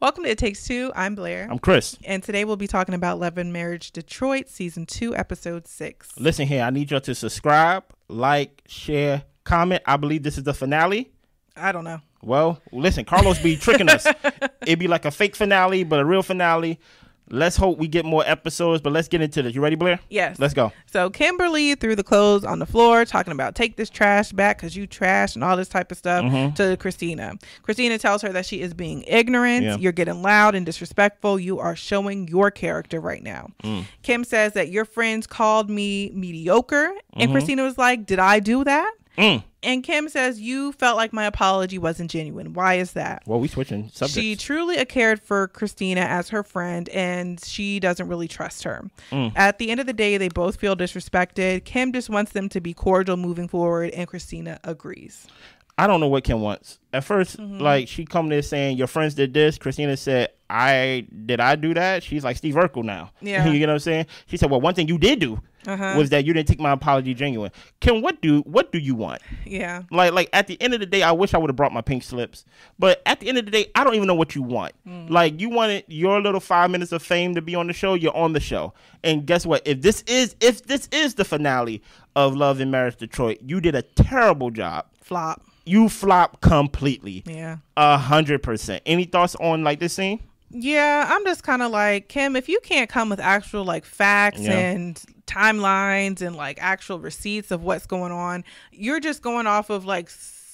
Welcome to It Takes Two. I'm Blair. I'm Chris. and today we'll be talking about Love and Marriage Detroit, Season 2, Episode 6. Listen here, I need y'all to subscribe, like, share, comment. I believe this is the finale. I don't know. Well, listen, Carlos be tricking us. It'd be like a fake finale, but a real finale. Let's hope we get more episodes, but let's get into this. You ready, Blair? Yes. Let's go. So Kimberly threw the clothes on the floor, talking about take this trash back because you trash and all this type of stuff Mm-hmm. to Kristina. Kristina tells her that she is being ignorant. Yeah. You're getting loud and disrespectful. You are showing your character right now. Mm. Kim says that your friends called me mediocre, and Mm-hmm. Kristina was like, "Did I do that?" Mm. And Kim says you felt like my apology wasn't genuine. Why is that? Well, we switching subjects. She truly cared for Kristina as her friend, and she doesn't really trust her. Mm. At the end of the day, they both feel disrespected. Kim just wants them to be cordial moving forward, and Kristina agrees. I don't know what Kim wants. At 1st Mm-hmm. like she come there saying your friends did this. Kristina said, "I did I do that?" She's like Steve Urkel now. Yeah. you get what I'm saying? She said, "Well, one thing you did do Uh-huh. was that you didn't take my apology genuine." Kim, what do what do you want? Yeah. Like like at the end of the day, I wish I would have brought my pink slips. But at the end of the day, I don't even know what you want. Like you wanted your little five minutes of fame to be on the show, you're on the show. And guess what? If this is if this is the finale of Love and Marriage Detroit, you did a terrible job. Flop. You flop completely. Yeah. A hundred percent. Any thoughts on like this scene? Yeah, I'm just kind of like Kim. If you can't come with actual like facts Yeah. and timelines and like actual receipts of what's going on, you're just going off of like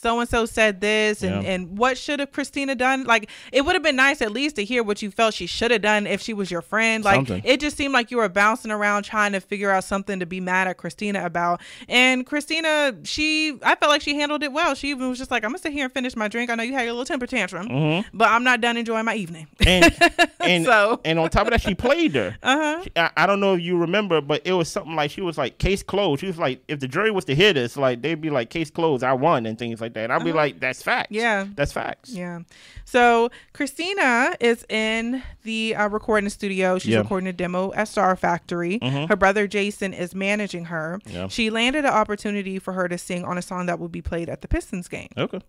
so and so said this and Yeah. and what should have Kristina done? Like it would have been nice at least to hear what you felt she should have done if she was your friend. Like Something. it just seemed like you were bouncing around trying to figure out something to be mad at Kristina about. And Kristina, she I felt like she handled it well. She even was just like, I'm gonna sit here and finish my drink. I know you had your little temper tantrum, but I'm not done enjoying my evening. And and So- and on top of that, she played her. Uh-huh. She- I, I don't know if you remember, but it was something like she was like case closed. She was like, if the jury was to hear this, like they'd be like case closed. I won and things like that. And I'll be like, that's facts. Uh-huh. Yeah. that's facts. Yeah. So Kristina is in the uh, recording studio. She's Yeah. recording a demo at Star Factory. Her brother Jason is managing her. Yeah. She landed an opportunity for her to sing on a song that will be played at the Pistons game. Okay.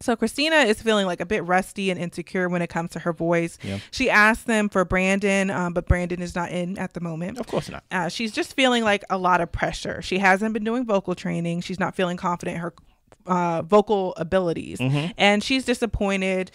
So Kristina is feeling like a bit rusty and insecure when it comes to her voice. Yeah. She asked them for Brandon, um, but Brandon is not in at the moment. Of course not. Uh, she's just feeling like a lot of pressure. She hasn't been doing vocal training. She's not feeling confident in her uh, vocal abilities, and she's disappointed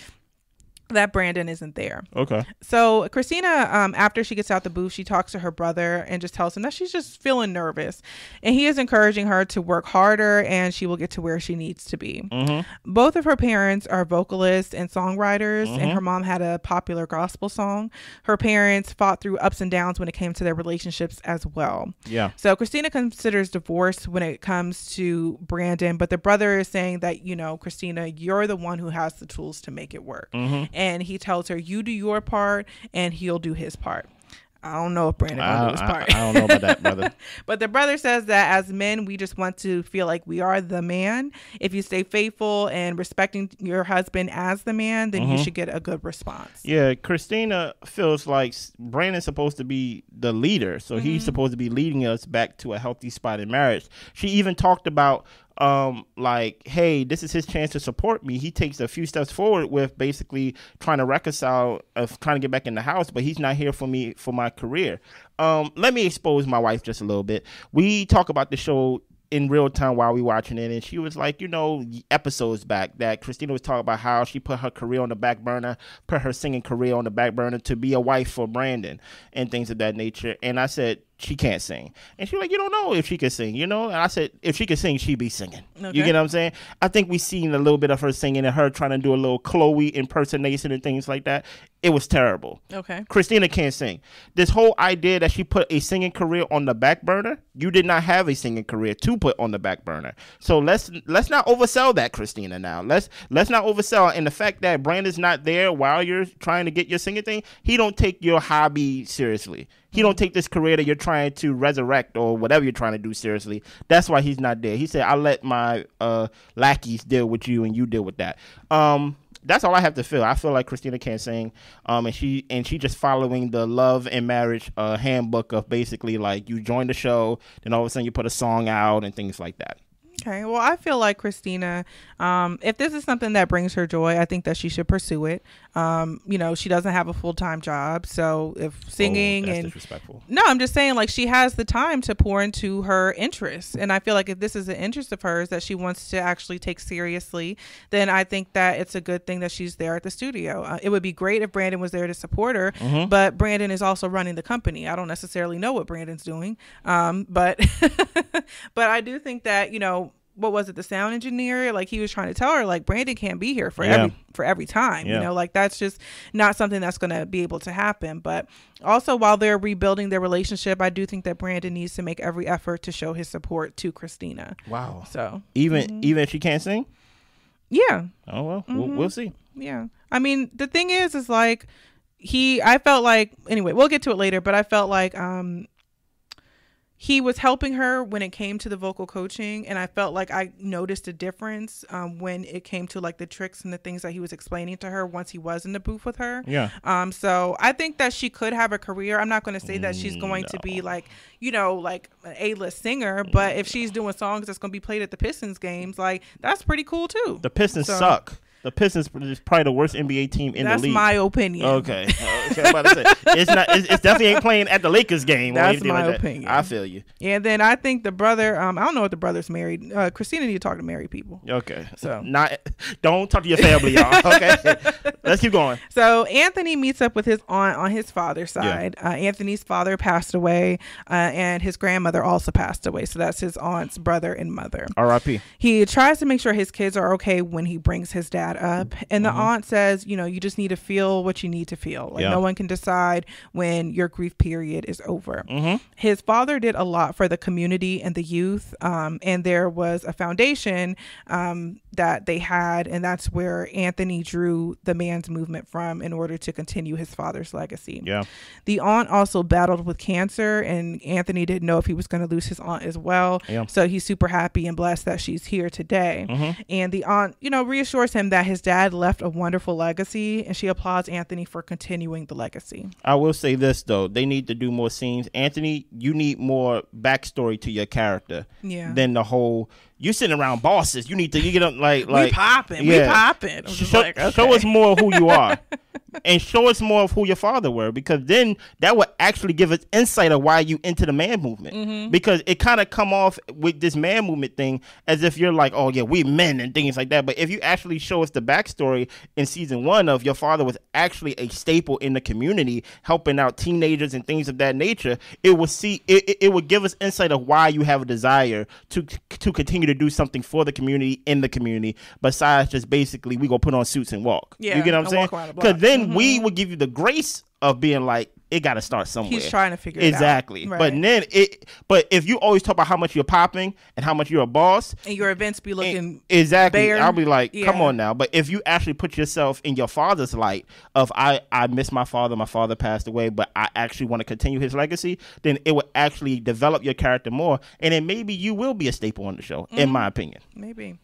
that Brandon isn't there. Okay. So Kristina, um, after she gets out the booth, she talks to her brother and just tells him that she's just feeling nervous, and he is encouraging her to work harder, and she will get to where she needs to be. Mm-hmm. Both of her parents are vocalists and songwriters, and her mm-hmm. mom had a popular gospel song. Her parents fought through ups and downs when it came to their relationships as well. Yeah. So Kristina considers divorce when it comes to Brandon, but the brother is saying that, you know, Kristina, you're the one who has the tools to make it work. Mm-hmm. And he tells her, you do your part and he'll do his part. I don't know if Brandon do his part. I don't know about that, brother. but the brother says that as men, we just want to feel like we are the man. If you stay faithful and respecting your husband as the man, then you mm-hmm. should get a good response. Yeah, Kristina feels like Brandon's supposed to be the leader, so he's mm-hmm. supposed to be leading us back to a healthy spot in marriage. She even talked about um like hey this is his chance to support me. He takes a few steps forward with basically trying to reconcile of trying to get back in the house but he's not here for me for my career. Um let me expose my wife just a little bit. We talk about the show in real time while we watching it and she was like you know episodes back that kristina was talking about how she put her career on the back burner put her singing career on the back burner to be a wife for brandon and things of that nature. And i said she can't sing and she was like you don't know if she can sing you know and i said if she could sing she'd be singing Okay. you get what i'm saying i think we seen a little bit of her singing and her trying to do a little chloe impersonation and things like that it was terrible Okay. Kristina can't sing. This whole idea that she put a singing career on the back burner, you did not have a singing career to put on the back burner. So let's let's not oversell that, Kristina. Now let's let's not oversell. And the fact that Brandon's not there while you're trying to get your singing thing, he don't take your hobby seriously. He don't take this career that you're trying to resurrect or whatever you're trying to do seriously. That's why he's not there. He said, "I'll let my uh, lackeys deal with you, and you deal with that." Um, that's all I have to feel. I feel like Kristina can't sing, um, and she and she just following the love and marriage uh, handbook of basically like you join the show, then all of a sudden you put a song out and things like that. Okay. Well, I feel like Kristina, um, if this is something that brings her joy, I think that she should pursue it. Um, you know, she doesn't have a full time job, so if singing oh, that's and disrespectful. no, I'm just saying like she has the time to pour into her interests, and I feel like if this is an interest of hers that she wants to actually take seriously, then I think that it's a good thing that she's there at the studio. Uh, it would be great if Brandon was there to support her, Mm-hmm. but Brandon is also running the company. I don't necessarily know what Brandon's doing, um, but but I do think that you know what was it the sound engineer? Like he was trying to tell her like brandon can't be here for Yeah. every for every time you know? Like that's just not something that's going to be able to happen. But also while they're rebuilding their relationship i do think that brandon needs to make every effort to show his support to kristina. Wow. so Even even if she can't sing. yeah. Oh well, we'll, we'll see. yeah. I mean the thing is is like he i felt like anyway we'll get to it later but i felt like um he was helping her when it came to the vocal coaching and i felt like i noticed a difference um, when it came to like the tricks and the things that he was explaining to her once he was in the booth with her. Yeah. um so i think that she could have a career. I'm not going to say that she's going to be like you know like an a-list singer but if she's doing songs that's going to be played at the pistons games like that's pretty cool too. The Pistons So- suck. The Pistons is probably the worst NBA team in that's the league. That's my opinion Okay. okay I'm about to say, it's not. It's, it's definitely ain't playing at the Lakers game. That's my like that. opinion. I feel you. And then I think the brother, um, I don't know if the brother's married. Uh, Christina need to talk to married people. Okay. So- not. Don't talk to your family, y'all. Okay. Let's keep going. So Anthony meets up with his aunt on his father's side. Uh, Anthony's father passed away, uh, and his grandmother also passed away. So that's his aunt's brother and mother. R.I.P. He tries to make sure his kids are okay when he brings his dad up. And the aunt says, you know, you just need to feel what you need to feel. Like Yeah. no one can decide when your grief period is over. Mm-hmm. His father did a lot for the community and the youth. Um, and there was a foundation um, that they had, and that's where Anthony drew the man's movement from in order to continue his father's legacy. Yeah. The aunt also battled with cancer, and Anthony didn't know if he was going to lose his aunt as well. Yeah. So he's super happy and blessed that she's here today. Mm-hmm. And the aunt, you know, reassures him that his dad left a wonderful legacy, and she applauds Anthony for continuing the legacy. I will say this though, they need to do more scenes. Anthony, you need more backstory to your character Yeah. than the whole. You sitting around bosses. You need to you get up like like we popping, yeah. we popping. Show, like, show us more of who you are and show us more of who your father were because then that would actually give us insight of why you into the man movement Mm-hmm. because it kind of come off with this man movement thing as if you're like oh yeah we men and things like that but if you actually show us the backstory in season one of your father was actually a staple in the community helping out teenagers and things of that nature it would see it, it, it would give us insight of why you have a desire to to continue to do something for the community in the community besides just basically we gonna put on suits and walk. Yeah, you get what i'm saying? the because block. then we mm-hmm. would give you the grace of being like it got to start somewhere He's trying to figure it out. exactly Right. but then it but if you always talk about how much you're popping and how much you're a boss and your events be looking exactly bare. i'll be like come on now but if you actually put yourself in your father's light of i i miss my father my father passed away but i actually want to continue his legacy then it would actually develop your character more and then maybe you will be a staple on the show Mm-hmm. in my opinion maybe.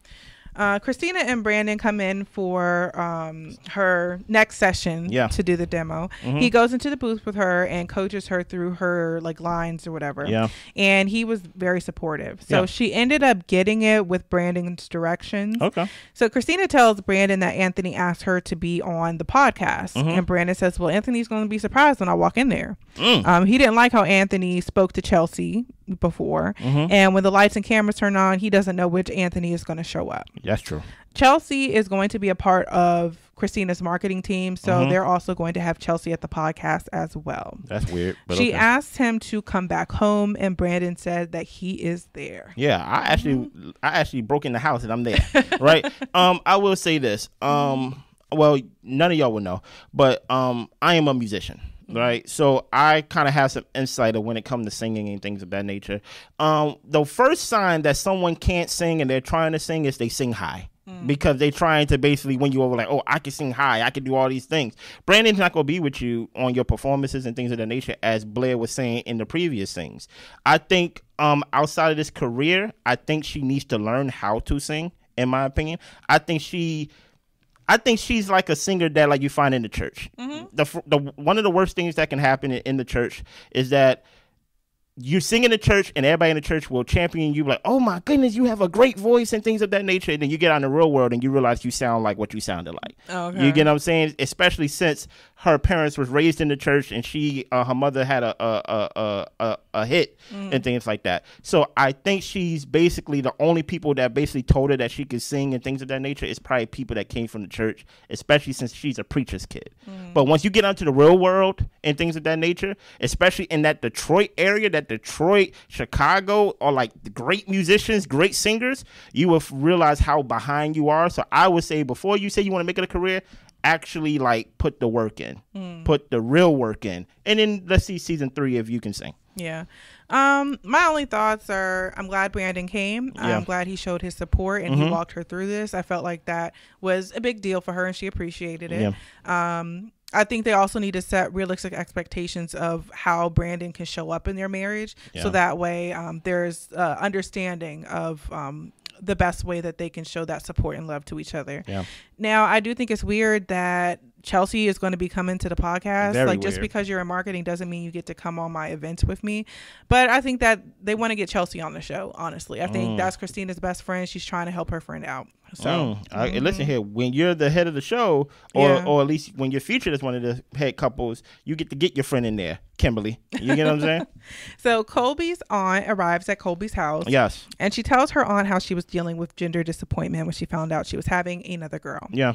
Uh, Kristina and Brandon come in for um, her next session Yeah. to do the demo. He goes into the booth with her and coaches her through her like lines or whatever. Yeah. And he was very supportive. So Yeah. she ended up getting it with Brandon's directions. okay So Kristina tells Brandon that Anthony asked her to be on the podcast, Mm-hmm. and Brandon says, "Well, Anthony's going to be surprised when I walk in there." Mm. Um, he didn't like how Anthony spoke to Chelsea before, Mm-hmm. and when the lights and cameras turn on, he doesn't know which Anthony is going to show up. that's true Chelsea is going to be a part of Kristina's marketing team, so Mm-hmm. they're also going to have Chelsea at the podcast as well. that's weird but she okay. asked him to come back home, and Brandon said that he is there. Yeah, I actually Mm-hmm. I actually broke in the house and I'm there. right? Um I will say this. Um well, none of y'all will know, but um I am a musician. Mm-hmm. Right, so I kind of have some insight of when it comes to singing and things of that nature. Um, the first sign that someone can't sing and they're trying to sing is they sing high Mm. because they're trying to basically win you over. Like, oh, I can sing high, I can do all these things. Brandon's not gonna be with you on your performances and things of that nature, as Blair was saying in the previous things. I think um, outside of this career, I think she needs to learn how to sing. In my opinion, I think she I think she's like a singer that like you find in the church. The, fr- the one of the worst things that can happen in, in the church is that you sing in the church and everybody in the church will champion you like oh my goodness you have a great voice and things of that nature and then you get out in the real world and you realize you sound like what you sounded like Okay. you get what i'm saying especially since her parents was raised in the church and she uh, her mother had a a a a, a, hit mm. and things like that. So i think she's basically the only people that basically told her that she could sing and things of that nature is probably people that came from the church especially since she's a preacher's kid. Mm. But once you get out to the real world and things of that nature especially in that detroit area that detroit chicago are like great musicians great singers you will realize how behind you are. So i would say before you say you want to make it a career actually like put the work in. Mm. Put the real work in. And then let's see season three if you can sing Yeah. Um, my only thoughts are I'm glad Brandon came. Yeah. Mm-hmm. I'm glad he showed his support and he walked her through this. I felt like that was a big deal for her and she appreciated it. Um, I think they also need to set realistic expectations of how Brandon can show up in their marriage, Yeah. so that way um, there's uh, understanding of um, the best way that they can show that support and love to each other. yeah Now, I do think it's weird that Chelsea is going to be coming to the podcast. Very like, just weird. because you're in marketing doesn't mean you get to come on my events with me. But I think that they want to get Chelsea on the show, honestly. I think mm. that's Kristina's best friend. She's trying to help her friend out. So, Mm. I, and listen here, when you're the head of the show, or Yeah. or at least when you're featured as one of the head couples, you get to get your friend in there, Kimberly. You get what I'm saying? so Kolby's aunt arrives at Kolby's house. yes. And she tells her aunt how she was dealing with gender disappointment when she found out she was having another girl. Yeah.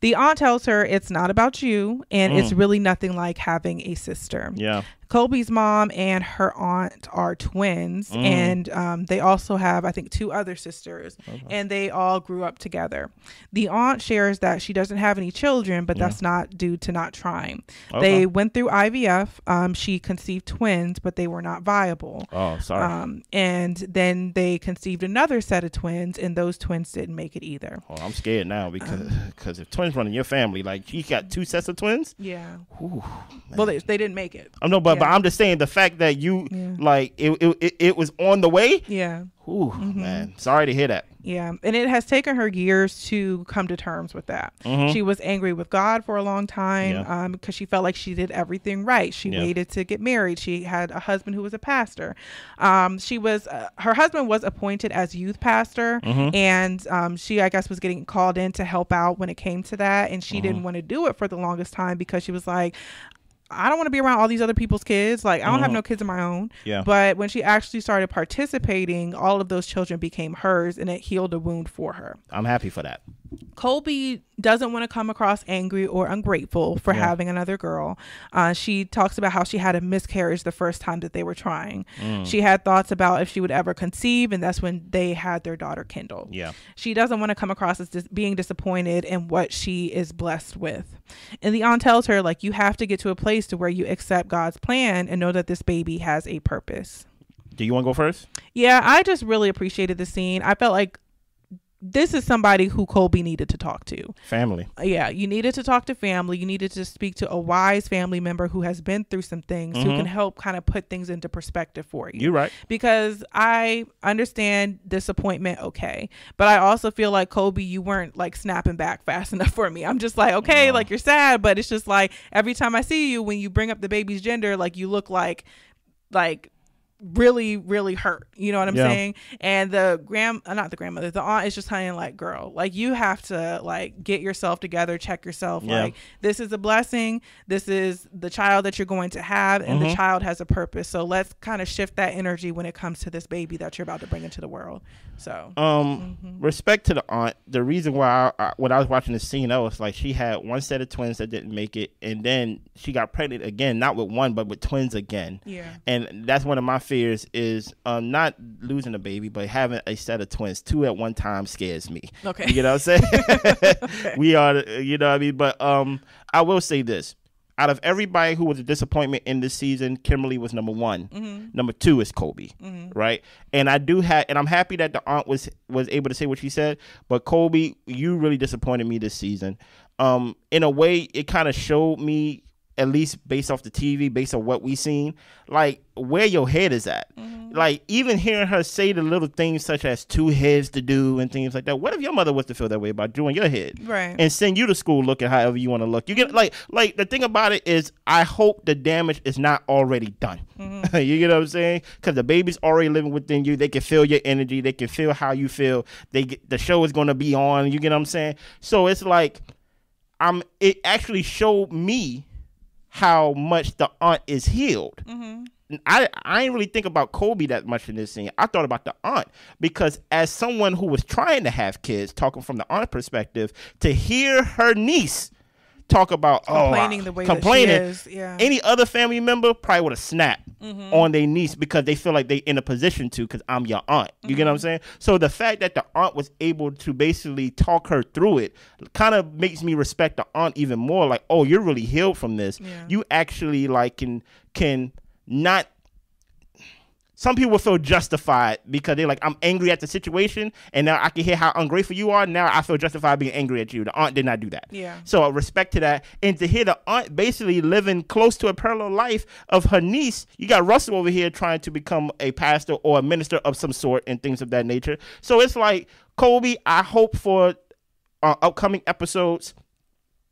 The aunt tells her it's not about you and it's really nothing like having a sister. Yeah. Kolby's mom and her aunt are twins, Mm. and um, they also have, I think, two other sisters, and they all grew up together. The aunt shares that she doesn't have any children, but that's not due to not trying. Okay. They went through IVF. Um, she conceived twins, but they were not viable. Oh, sorry. Um, and then they conceived another set of twins, and those twins didn't make it either. oh, I'm scared now because Um. cause if twins run in your family, like you got two sets of twins. Yeah. Ooh, Well, they, they didn't make it. I know, but but I'm just saying the fact that you like it, it it was on the way. Yeah. Ooh, Mm-hmm. man, sorry to hear that. Yeah, and it has taken her years to come to terms with that. She was angry with God for a long time Mm-hmm. Yeah. um, because she felt like she did everything right. She Yeah. waited to get married. She had a husband who was a pastor. Um, she was uh, her husband was appointed as youth pastor, Mm-hmm. and um, she I guess was getting called in to help out when it came to that, and she Mm-hmm. didn't want to do it for the longest time because she was like. I don't want to be around all these other people's kids. Like, I don't have uh-huh. no kids of my own. Yeah. But when she actually started participating, all of those children became hers and it healed a wound for her. I'm happy for that. Kolby doesn't want to come across angry or ungrateful for Yeah. having another girl. Uh, she talks about how she had a miscarriage the first time that they were trying. Mm. She had thoughts about if she would ever conceive, and that's when they had their daughter Kendall. Yeah. She doesn't want to come across as dis- being disappointed in what she is blessed with. And the aunt tells her, like, you have to get to a place to where you accept God's plan and know that this baby has a purpose. Do you want to go first? Yeah, I just really appreciated the scene. I felt like this is somebody who Kolby needed to talk to. Family. Yeah, you needed to talk to family. You needed to speak to a wise family member who has been through some things who mm-hmm. can help kind of put things into perspective for you. You're right. Because I understand disappointment, okay. But I also feel like Kolby, you weren't like snapping back fast enough for me. I'm just like, okay, like you're sad, but it's just like every time I see you, when you bring up the baby's gender, like you look like, like, really really hurt you know what i'm Yeah. saying and the grand uh, not the grandmother the aunt is just saying like girl like you have to like get yourself together check yourself Yeah. like this is a blessing this is the child that you're going to have and Mm-hmm. the child has a purpose so let's kind of shift that energy when it comes to this baby that you're about to bring into the world so Um, Mm-hmm. respect to the aunt. The reason why I, I, when I was watching the scene, I was like, she had one set of twins that didn't make it, and then she got pregnant again, not with one, but with twins again. Yeah. And that's one of my fears is um not losing a baby, but having a set of twins, two at one time scares me. Okay. You know what I'm saying? we are, you know what I mean. But um, I will say this. Out of everybody who was a disappointment in this season, Kimberly was number one. Mm-hmm. Number two is Kobe, right? And I do have, and I'm happy that the aunt was was able to say what she said. But Kobe, you really disappointed me this season. Um, in a way, it kind of showed me, at least based off the TV, based on what we seen, like where your head is at. Mm-hmm. Like even hearing her say the little things such as two heads to do and things like that. What if your mother was to feel that way about doing your head? Right. and send you to school looking however you want to look. You get like like the thing about it is I hope the damage is not already done. Mm-hmm. you get what I'm saying? Because the baby's already living within you. They can feel your energy. They can feel how you feel. They get, the show is going to be on. You get what I'm saying? So it's like I'm. It actually showed me how much the aunt is healed. Mm-hmm. I I ain't really think about Kobe that much in this scene. I thought about the aunt because as someone who was trying to have kids, talking from the aunt perspective, to hear her niece talk about complaining oh, the way complaining, that she is. Yeah. any other family member probably would have snapped Mhm. on their niece because they feel like they in a position to because I'm your aunt. You get what Mm-hmm. I'm saying? So the fact that the aunt was able to basically talk her through it kind of makes me respect the aunt even more. Like, oh, you're really healed from this. Yeah. You actually like can can not some people feel justified because they're like, I'm angry at the situation, and now I can hear how ungrateful you are. Now I feel justified being angry at you. The aunt did not do that. Yeah. So uh, respect to that, and to hear the aunt basically living close to a parallel life of her niece. You got Russell over here trying to become a pastor or a minister of some sort and things of that nature. So it's like Kobe. I hope for uh, upcoming episodes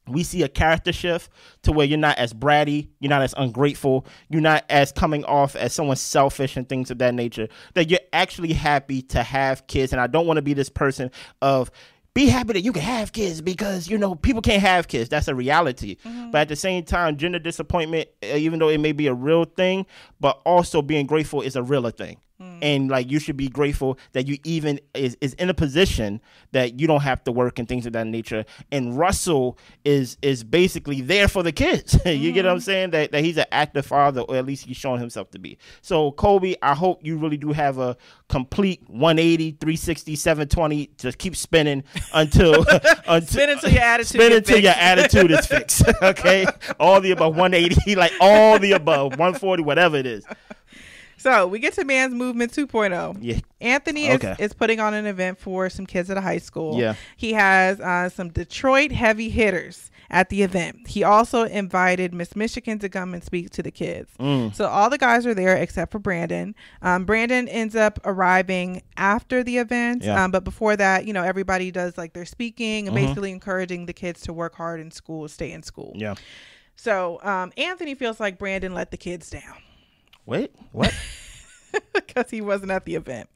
we see a character shift to where you're not as bratty, you're not as ungrateful, you're not as coming off as someone selfish and things of that nature. That you're actually happy to have kids. And I don't want to be this person of be happy that you can have kids because you know people can't have kids. That's a reality. But at the same time, gender disappointment, uh, even though it may be a real thing, but also being grateful is a realer thing. Mm. And like you should be grateful that you even is, is in a position that you don't have to work and things of that nature. And Russell is is basically there for the kids. you get what I'm mm. saying? That that he's an active father, or at least he's showing himself to be. So Kobe, I hope you really do have a complete 180, 360, 720. Just keep spinning until until Spin until your attitude spin until your attitude is fixed. Okay, all the above 180, like all the above 140, whatever it is. So we get to Man's Movement 2.0. Yeah, Anthony is, Okay. is putting on an event for some kids at a high school. Yeah. He has uh, some Detroit heavy hitters at the event. He also invited Miss Michigan to come and speak to the kids. Mm. So all the guys are there except for Brandon. Um, Brandon ends up arriving after the event. Yeah. Um, but before that, you know, everybody does like their speaking and Mhm. basically encouraging the kids to work hard in school, stay in school. yeah. So um, Anthony feels like Brandon let the kids down. Wait, what? because he wasn't at the event.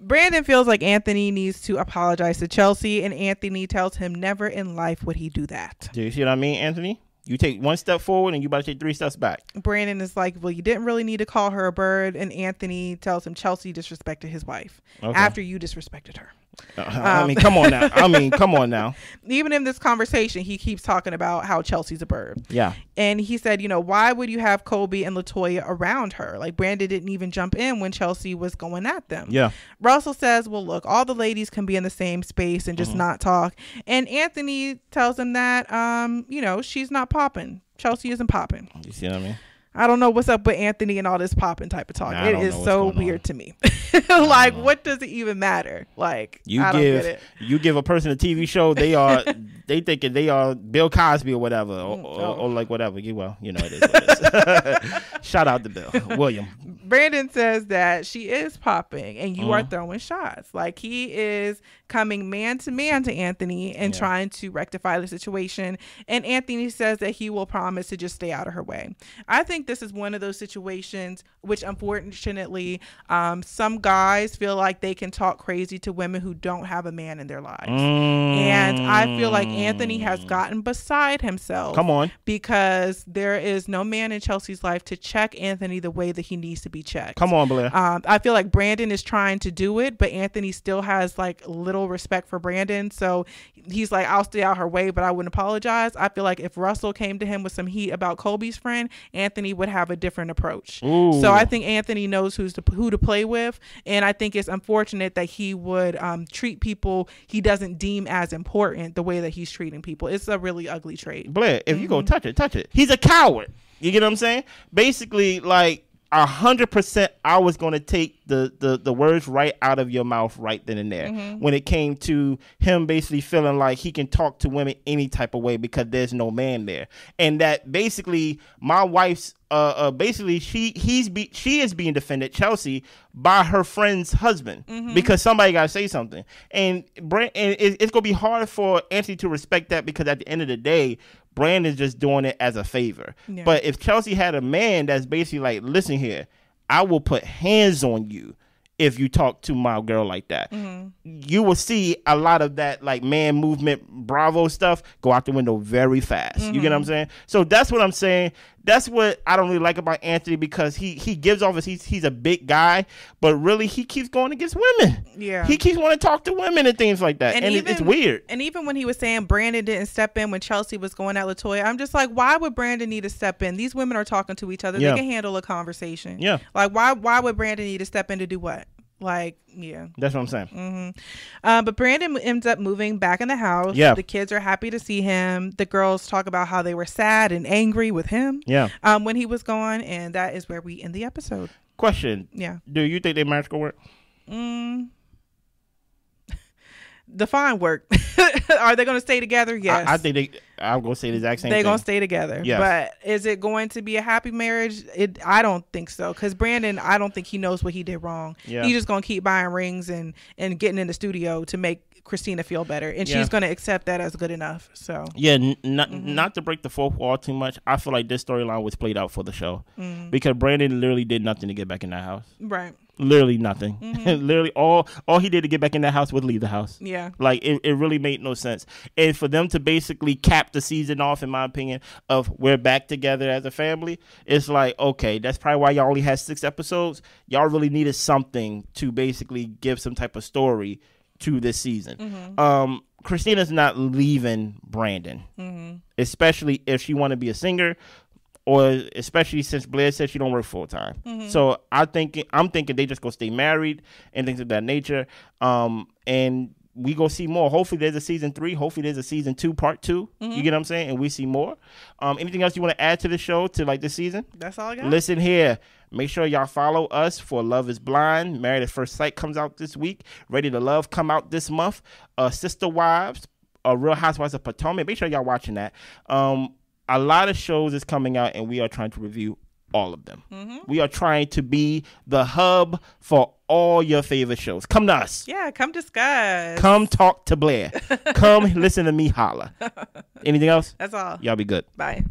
Brandon feels like Anthony needs to apologize to Chelsea, and Anthony tells him never in life would he do that. Do you see what I mean, Anthony? You take one step forward and you about to take three steps back. Brandon is like, Well, you didn't really need to call her a bird, and Anthony tells him Chelsea disrespected his wife Okay. after you disrespected her. Uh, I Um, mean, come on now. I mean, come on now. Even in this conversation, he keeps talking about how Chelsea's a bird. Yeah. And he said, you know, why would you have Kobe and Latoya around her? Like Brandon didn't even jump in when Chelsea was going at them. Yeah. Russell says, well, look, all the ladies can be in the same space and just Mm-hmm. not talk. And Anthony tells him that, um, you know, she's not popping. Chelsea isn't popping. You see what I mean? I don't know what's up with Anthony and all this popping type of talk. Nah, it is so going on. weird to me. like, what does it even matter? Like, You I give you give a person a TV show, they are they thinking they are Bill Cosby or whatever, or, Mm, or, oh. or like whatever. You well, you know it is. What it is. Shout out to Bill William. Brandon says that she is popping and you are Mhm. throwing shots. Like he is coming man to man to Anthony and Yeah. trying to rectify the situation. And Anthony says that he will promise to just stay out of her way. I think this is one of those situations which, unfortunately, um, some guys feel like they can talk crazy to women who don't have a man in their lives. And I feel like Anthony has gotten beside himself Mm. Come on, because there is no man in Chelsea's life to check Anthony the way that he needs to be checked. come on, Blair. Um, I feel like Brandon is trying to do it, but Anthony still has like little respect for Brandon. So he's like, I'll stay out her way, but I wouldn't apologize. I feel like if Russell came to him with some heat about Kobe's friend, Anthony would have a different approach. Ooh. So I think Anthony knows who's to, who to play with, and I think it's unfortunate that he would um, treat people he doesn't deem as important the way that he's treating people. It's a really ugly trait. Blair, if you Mm-hmm. go touch it, touch it. He's a coward. You get what I'm saying? Basically, like hundred percent, I was gonna take the, the the words right out of your mouth right then and there Mm-hmm. when it came to him basically feeling like he can talk to women any type of way because there's no man there, and that basically my wife's uh, uh basically she he's be she is being defended Chelsea by her friend's husband Mm-hmm. because somebody got to say something, and Brand and it, it's gonna be hard for Anthony to respect that because at the end of the day. Brandon's just doing it as a favor. Yeah. But if Chelsea had a man that's basically like, listen here, I will put hands on you if you talk to my girl like that. Mm-hmm. You will see a lot of that like man movement bravo stuff go out the window very fast. You get what Mm-hmm. I'm saying? So that's what I'm saying. That's what I don't really like about Anthony because he he gives off as he's he's a big guy, but really he keeps going against women. Yeah. He keeps wanting to talk to women and things like that. And, it- it's weird. And even when he was saying Brandon didn't step in when Chelsea was going at Latoya, I'm just like, why would Brandon need to step in? These women are talking to each other. Yeah. They can handle a conversation. Yeah. Like why why would Brandon need to step in to do what? Like, yeah. That's what I'm saying. Mm. Uh, but Brandon ends up moving back in the house. Yeah. The kids are happy to see him. The girls talk about how they were sad and angry with him Yeah. um, when he was gone. And that is where we end the episode. Question: Yeah. Do you think their marriage gonna work? Mm. Define work. are they going to stay together? Yes. I, I think they. I'm gonna say the exact same thing. they're thing. gonna stay together. Yeah. But is it going to be a happy marriage? It I don't think so. Because Brandon, I don't think he knows what he did wrong. Yeah. He's just gonna keep buying rings and and getting in the studio to make Kristina feel better, and Yeah. she's gonna accept that as good enough. So Yeah, n- not Mm-hmm. not to break the fourth wall too much. I feel like this storyline was played out for the show Mm-hmm. because Brandon literally did nothing to get back in that house. right, Literally nothing. Mm-hmm. literally all all he did to get back in that house was leave the house. yeah, Like it, it really made no sense. And for them to basically cap the season off, in my opinion, of we're back together as a family, it's like, okay, that's probably why y'all only had six episodes. Y'all really needed something to basically give some type of story to this season. Um, Kristina's not leaving Brandon, especially if she want to be a singer. Or especially since Blair said she don't work full time, so I think I'm thinking they just gonna stay married and things of that nature. Um, and we go see more. Hopefully, there's a season three. Hopefully, there's a season two, part 2 You get what I'm saying? And we see more. Um, anything else you want to add to the show to like this season? that's all I got. Listen here. Make sure y'all follow us for Love is Blind. Married at First Sight comes out this week. Ready to Love come out this month. Uh, Sister Wives, uh, Real Housewives of Potomac. Make sure y'all watching that. Um, a lot of shows is coming out, and we are trying to review all of them. Mm-hmm. We are trying to be the hub for all your favorite shows. Come to us. yeah, come discuss. Come talk to Blair. Come listen to me holler. Anything else? That's all. Y'all be good. Bye.